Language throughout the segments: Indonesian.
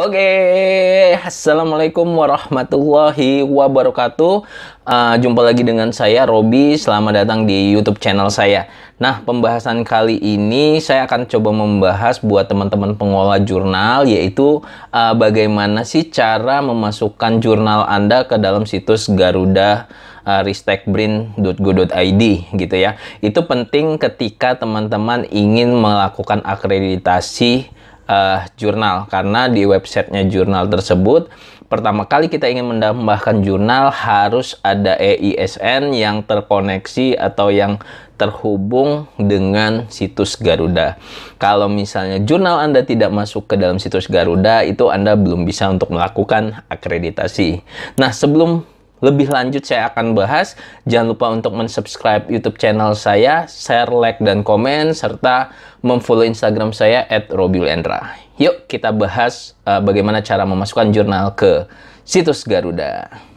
Oke, assalamualaikum warahmatullahi wabarakatuh. Uh, jumpa lagi dengan saya Robi. Selamat datang di YouTube channel saya. Nah, pembahasan kali ini saya akan coba membahas buat teman-teman pengolah jurnal, yaitu uh, bagaimana sih cara memasukkan jurnal Anda ke dalam situs Garuda uh, ristekbrin.go.id gitu ya. Itu penting ketika teman-teman ingin melakukan akreditasi uh, jurnal karena di websitenya jurnal tersebut pertama kali kita ingin menambahkan jurnal harus ada EISN yang terkoneksi atau yang terhubung dengan situs Garuda. Kalau misalnya jurnal Anda tidak masuk ke dalam situs Garuda, itu Anda belum bisa untuk melakukan akreditasi. Nah, sebelum lebih lanjut saya akan bahas. Jangan lupa untuk mensubscribe YouTube channel saya, share, like, dan komen, serta memfollow Instagram saya Robiulendra. Yuk kita bahas uh, bagaimana cara memasukkan jurnal ke situs Garuda.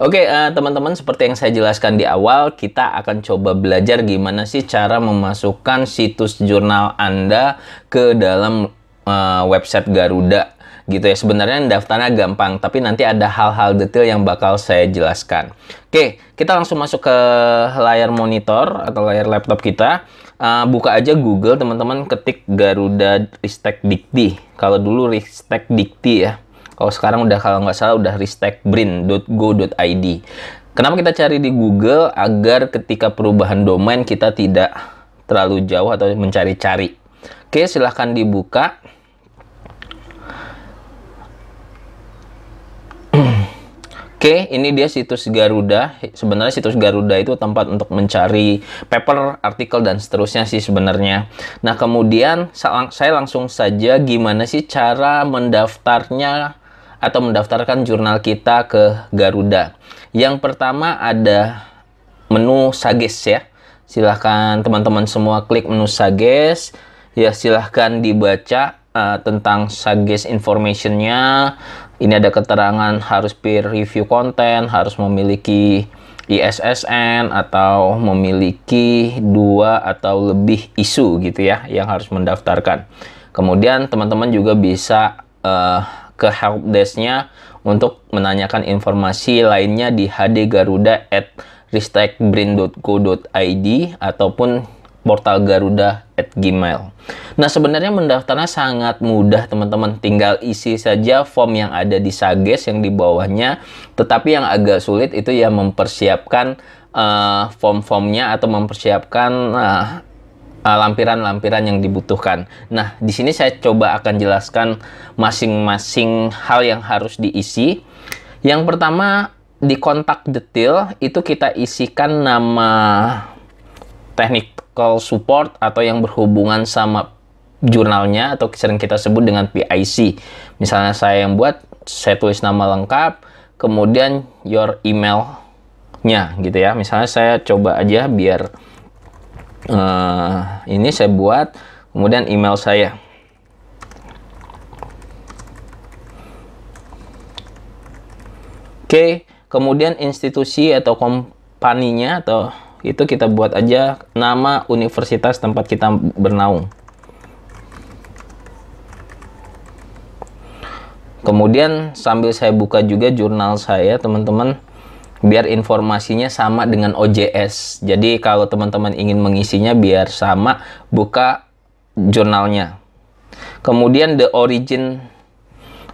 Oke, uh, teman-teman, seperti yang saya jelaskan di awal, kita akan coba belajar gimana sih cara memasukkan situs jurnal Anda ke dalam uh, website Garuda gitu ya. Sebenarnya daftarnya gampang, tapi nanti ada hal-hal detail yang bakal saya jelaskan. Oke, kita langsung masuk ke layar monitor atau layar laptop kita. Uh, buka aja Google, teman-teman ketik Garuda Ristek Dikti. Kalau dulu Ristek Dikti ya. Kalau sekarang udah kalau nggak salah udah ristekbrin.go.id. Kenapa kita cari di Google agar ketika perubahan domain kita tidak terlalu jauh atau mencari-cari. Oke, silahkan dibuka. Oke, ini dia situs Garuda. Sebenarnya situs Garuda itu tempat untuk mencari paper, artikel, dan seterusnya sih sebenarnya. Nah, kemudian saya langsung saja gimana sih cara mendaftarnya atau mendaftarkan jurnal kita ke Garuda. Yang pertama ada menu Sages ya. Silahkan teman-teman semua klik menu Sages. Ya silahkan dibaca uh, tentang Sages informationnya. Ini ada keterangan harus peer review konten, harus memiliki ISSN atau memiliki dua atau lebih isu gitu ya yang harus mendaftarkan. Kemudian teman-teman juga bisa uh, ke helpdesk-nya untuk menanyakan informasi lainnya di hdgaruda at ristekbrin.co.id ataupun portal Garuda at Gmail. Nah sebenarnya mendaftarnya sangat mudah teman-teman. Tinggal isi saja form yang ada di Sages yang di bawahnya. Tetapi yang agak sulit itu ya mempersiapkan uh, form-formnya atau mempersiapkan uh, lampiran-lampiran yang dibutuhkan. Nah, di sini saya coba akan jelaskan masing-masing hal yang harus diisi. Yang pertama, di kontak detail itu kita isikan nama technical support atau yang berhubungan sama jurnalnya atau sering kita sebut dengan PIC. Misalnya saya yang buat, saya tulis nama lengkap, kemudian your emailnya gitu ya. Misalnya saya coba aja biar uh, ini saya buat kemudian email saya. Oke kemudian institusi atau kompaninya atau itu kita buat aja nama universitas tempat kita bernaung. Kemudian sambil saya buka juga jurnal saya teman-teman biar informasinya sama dengan OJS. Jadi kalau teman-teman ingin mengisinya biar sama, buka jurnalnya. Kemudian the origin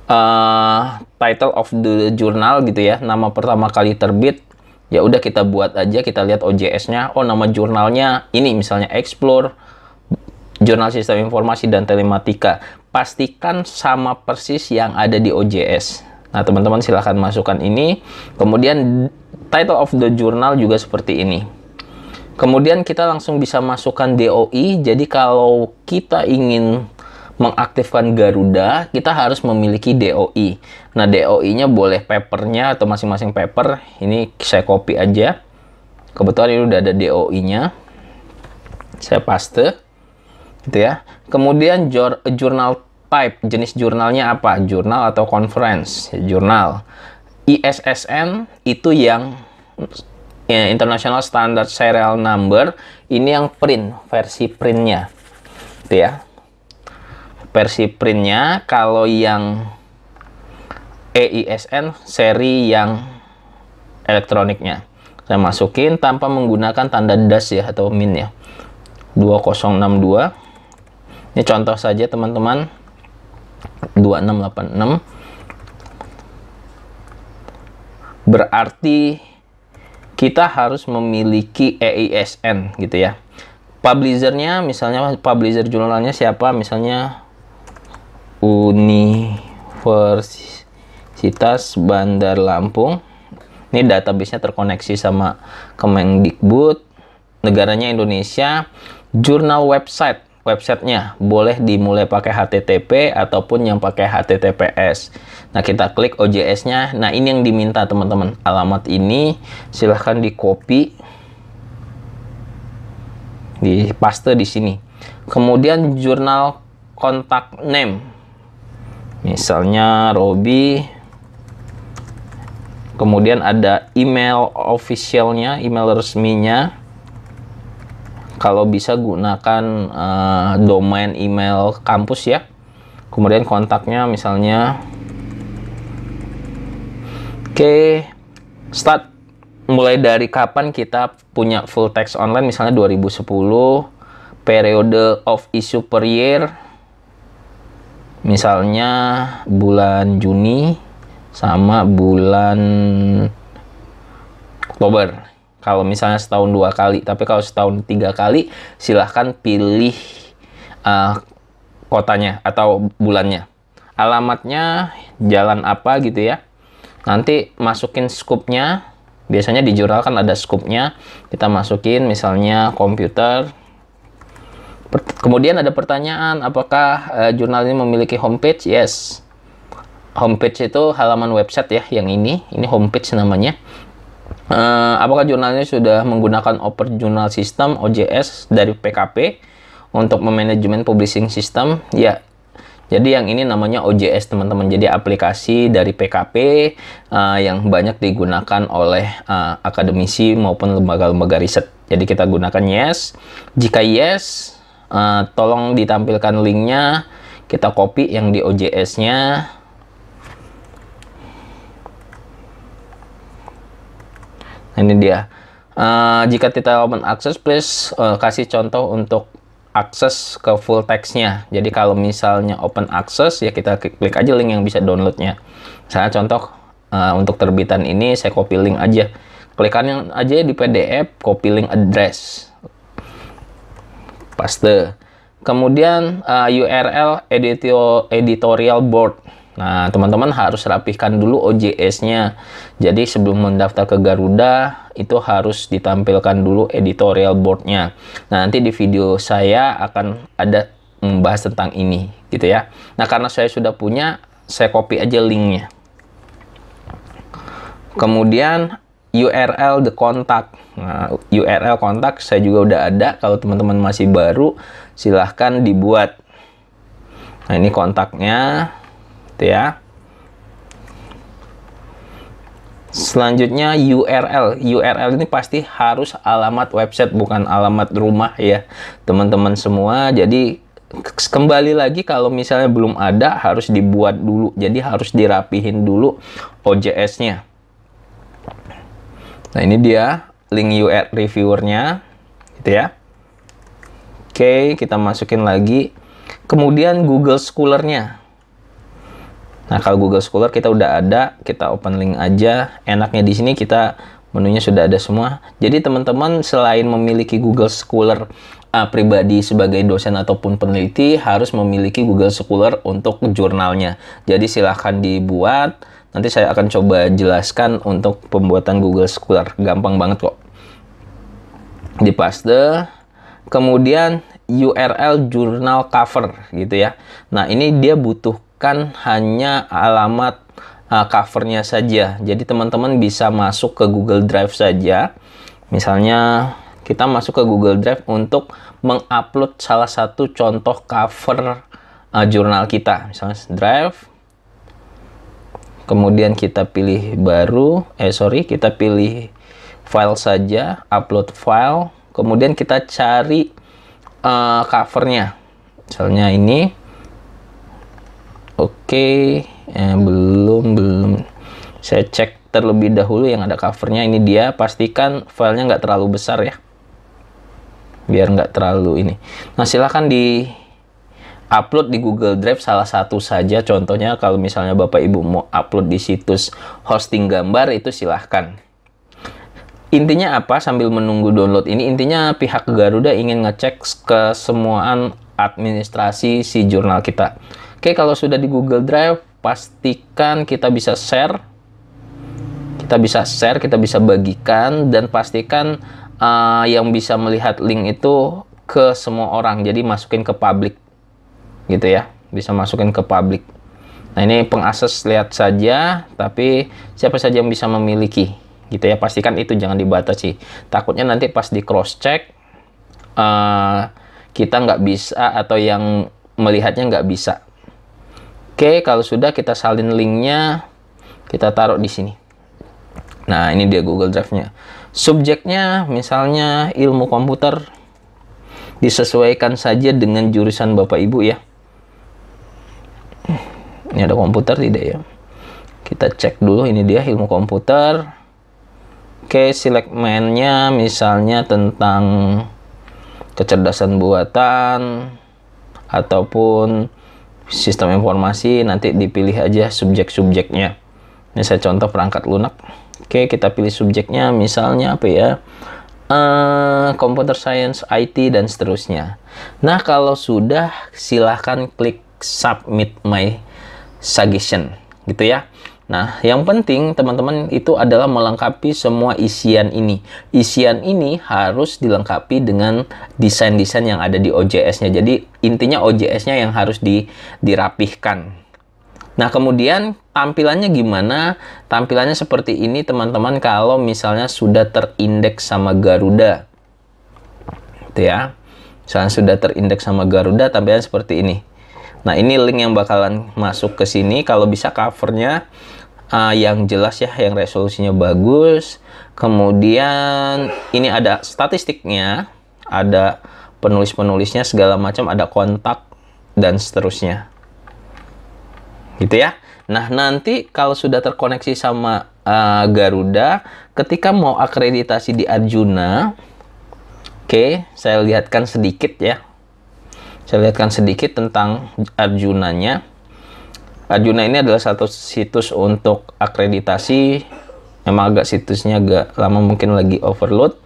uh, title of the journal gitu ya, nama pertama kali terbit. Ya udah kita buat aja, kita lihat OJS-nya. Oh, nama jurnalnya ini misalnya Explore Jurnal Sistem Informasi dan Telematika. Pastikan sama persis yang ada di OJS. Nah, teman-teman silahkan masukkan ini. Kemudian title of the journal juga seperti ini. Kemudian kita langsung bisa masukkan DOI. Jadi kalau kita ingin mengaktifkan Garuda, kita harus memiliki DOI. Nah, DOI-nya boleh papernya atau masing-masing paper. Ini saya copy aja. Kebetulan ini udah ada DOI-nya. Saya paste. Gitu ya. Kemudian jurnal type jenis jurnalnya apa? Jurnal atau conference? Jurnal. ISSN itu yang ya, International Standard Serial Number ini yang print versi printnya. Itu ya. Versi printnya kalau yang EISN seri yang elektroniknya. Saya masukin tanpa menggunakan tanda dash ya atau min ya. 2062 ini contoh saja teman-teman 2686 berarti kita harus memiliki EISN gitu ya. Publishernya misalnya publisher jurnalnya siapa? Misalnya Universitas Bandar Lampung. Ini database-nya terkoneksi sama Kemendikbud, negaranya Indonesia, jurnal website websitenya boleh dimulai pakai HTTP ataupun yang pakai HTTPS. Nah kita klik OJS-nya. Nah ini yang diminta teman-teman. Alamat ini silahkan di copy, di paste di sini. Kemudian jurnal kontak name, misalnya Robi. Kemudian ada email officialnya, email resminya kalau bisa gunakan uh, domain email kampus ya. Kemudian kontaknya misalnya oke okay, start. Mulai dari kapan kita punya full text online? Misalnya 2010 periode of issue per year. Misalnya bulan Juni sama bulan Oktober kalau misalnya setahun dua kali tapi kalau setahun tiga kali silahkan pilih uh, kotanya atau bulannya. Alamatnya jalan apa gitu ya. Nanti masukin scoopnya biasanya di jurnal kan ada scoopnya kita masukin misalnya komputer. Kemudian ada pertanyaan apakah uh, jurnal ini memiliki homepage? Yes. Homepage itu halaman website ya yang ini. Ini homepage namanya Uh, apakah jurnalnya sudah menggunakan Open Journal System OJS dari PKP untuk memanajemen publishing system? Ya, jadi yang ini namanya OJS teman-teman. Jadi aplikasi dari PKP uh, eh, yang banyak digunakan oleh uh, akademisi maupun lembaga-lembaga riset. Jadi kita gunakan yes. Jika yes, uh, tolong ditampilkan linknya. Kita copy yang di OJS-nya ini dia. Uh, jika kita open access please uh, kasih contoh untuk akses ke full textnya. Jadi kalau misalnya open access ya kita klik, aja link yang bisa downloadnya. Misalnya contoh uh, untuk terbitan ini saya copy link aja. Klikan aja di PDF copy link address. Paste. Kemudian uh, URL editorial board Nah, teman-teman harus rapihkan dulu OJS-nya. Jadi sebelum mendaftar ke Garuda, itu harus ditampilkan dulu editorial board-nya. Nah, nanti di video saya akan ada membahas tentang ini, gitu ya. Nah, karena saya sudah punya, saya copy aja linknya. Kemudian URL the contact. Nah, URL kontak saya juga udah ada. Kalau teman-teman masih baru, silahkan dibuat. Nah, ini kontaknya gitu ya. Selanjutnya URL. URL ini pasti harus alamat website bukan alamat rumah ya, teman-teman semua. Jadi kembali lagi kalau misalnya belum ada harus dibuat dulu. Jadi harus dirapihin dulu OJS-nya. Nah, ini dia link URL reviewernya gitu ya. Oke, kita masukin lagi. Kemudian Google Scholar-nya. Nah, kalau Google Scholar kita udah ada, kita open link aja. Enaknya di sini kita menunya sudah ada semua. Jadi teman-teman selain memiliki Google Scholar uh, pribadi sebagai dosen ataupun peneliti harus memiliki Google Scholar untuk jurnalnya. Jadi silahkan dibuat. Nanti saya akan coba jelaskan untuk pembuatan Google Scholar. Gampang banget kok. Di paste. Kemudian URL jurnal cover gitu ya. Nah, ini dia butuh kan hanya alamat uh, covernya saja. Jadi teman-teman bisa masuk ke Google Drive saja. Misalnya kita masuk ke Google Drive untuk mengupload salah satu contoh cover uh, jurnal kita. Misalnya Drive. Kemudian kita pilih baru, eh sorry, kita pilih file saja, upload file, kemudian kita cari uh, covernya. Misalnya ini. Oke, okay. eh, belum belum. Saya cek terlebih dahulu yang ada covernya. Ini dia. Pastikan filenya nggak terlalu besar ya, biar nggak terlalu ini. Nah silahkan di upload di Google Drive salah satu saja. Contohnya kalau misalnya Bapak Ibu mau upload di situs hosting gambar itu silahkan intinya apa sambil menunggu download ini intinya pihak Garuda ingin ngecek kesemuaan administrasi si jurnal kita oke kalau sudah di Google Drive pastikan kita bisa share. Kita bisa share kita bisa bagikan dan pastikan uh, yang bisa melihat link itu ke semua orang. Jadi masukin ke publik gitu ya. Bisa masukin ke publik. Nah ini pengakses lihat saja tapi siapa saja yang bisa memiliki gitu ya. Pastikan itu jangan dibatasi. Takutnya nanti pas di cross check uh, kita nggak bisa atau yang melihatnya nggak bisa oke kalau sudah kita salin linknya kita taruh di sini. Nah ini dia Google Drive-nya. Subjeknya misalnya ilmu komputer disesuaikan saja dengan jurusan Bapak Ibu ya. Ini ada komputer tidak ya? Kita cek dulu ini dia ilmu komputer. Oke, select main-nya misalnya tentang kecerdasan buatan ataupun sistem informasi nanti dipilih aja subjek-subjeknya. Ini saya contoh perangkat lunak. Oke, kita pilih subjeknya misalnya apa ya? Uh, computer science, IT dan seterusnya. Nah, kalau sudah silahkan klik submit my suggestion gitu ya. Nah, yang penting teman-teman itu adalah melengkapi semua isian ini. Isian ini harus dilengkapi dengan desain-desain yang ada di OJS-nya. Jadi intinya OJS-nya yang harus di, dirapihkan. Nah, kemudian tampilannya gimana? Tampilannya seperti ini teman-teman kalau misalnya sudah terindeks sama Garuda. Itu ya. Misalnya sudah terindeks sama Garuda, tampilannya seperti ini. Nah, ini link yang bakalan masuk ke sini. Kalau bisa covernya uh, yang jelas ya, yang resolusinya bagus. Kemudian ini ada statistiknya, ada penulis-penulisnya segala macam, ada kontak dan seterusnya. Gitu ya. Nah, nanti kalau sudah terkoneksi sama uh, Garuda, ketika mau akreditasi di Arjuna, oke, okay, saya lihatkan sedikit ya saya lihatkan sedikit tentang Arjunanya. Arjuna ini adalah satu situs untuk akreditasi. Emang agak situsnya agak lama mungkin lagi overload.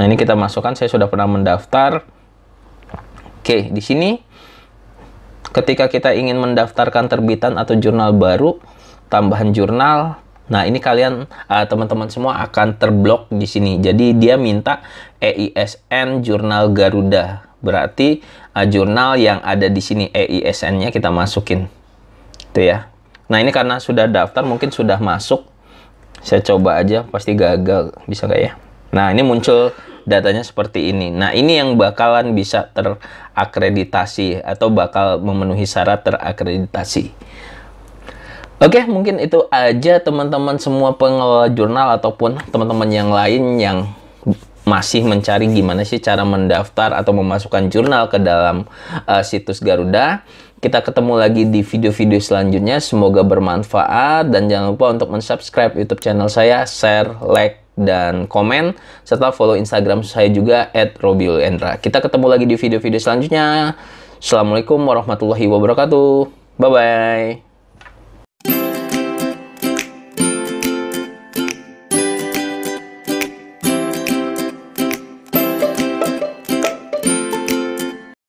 Nah ini kita masukkan. Saya sudah pernah mendaftar. Oke, di sini ketika kita ingin mendaftarkan terbitan atau jurnal baru, tambahan jurnal, Nah, ini kalian uh, teman-teman semua akan terblok di sini. Jadi dia minta EISN Jurnal Garuda. Berarti uh, jurnal yang ada di sini EISN-nya kita masukin. Itu ya. Nah, ini karena sudah daftar mungkin sudah masuk. Saya coba aja, pasti gagal. Bisa nggak ya? Nah, ini muncul datanya seperti ini. Nah, ini yang bakalan bisa terakreditasi atau bakal memenuhi syarat terakreditasi. Oke, mungkin itu aja teman-teman semua pengelola jurnal ataupun teman-teman yang lain yang masih mencari gimana sih cara mendaftar atau memasukkan jurnal ke dalam uh, situs Garuda. Kita ketemu lagi di video-video selanjutnya. Semoga bermanfaat dan jangan lupa untuk mensubscribe YouTube channel saya, share, like, dan komen serta follow Instagram saya juga @robiulendra. Kita ketemu lagi di video-video selanjutnya. Assalamualaikum warahmatullahi wabarakatuh. Bye bye.